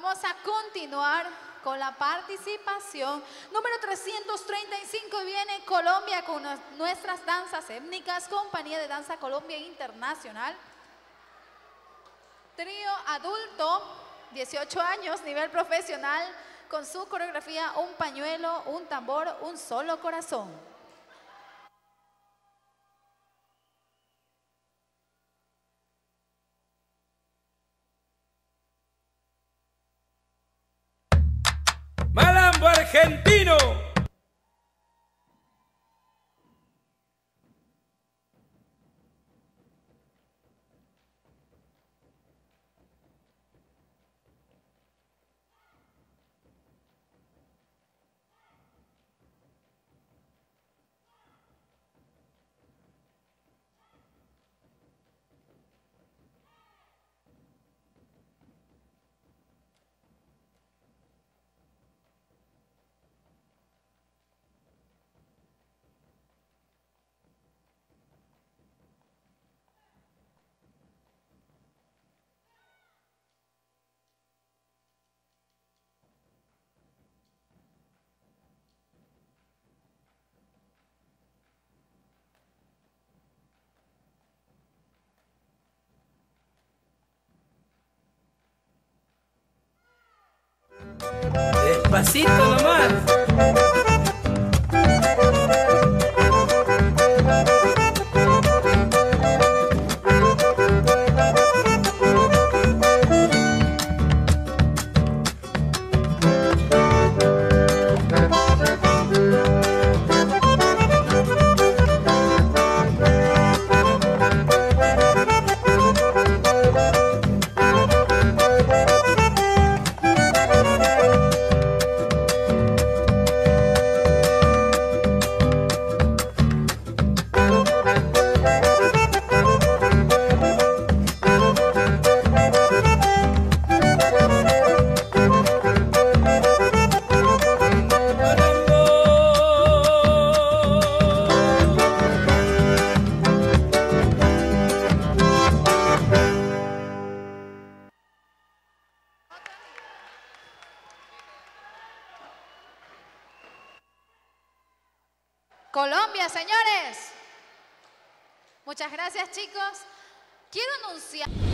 Vamos a continuar con la participación. Número 335 viene Colombia con nuestras danzas étnicas, Compañía de Danza Colombia Internacional. Trío adulto, 18 años, nivel profesional, con su coreografía Un pañuelo, un tambor, un solo corazón. Argentino. Despacito nomás. Colombia, señores. Muchas gracias, chicos. Quiero anunciar...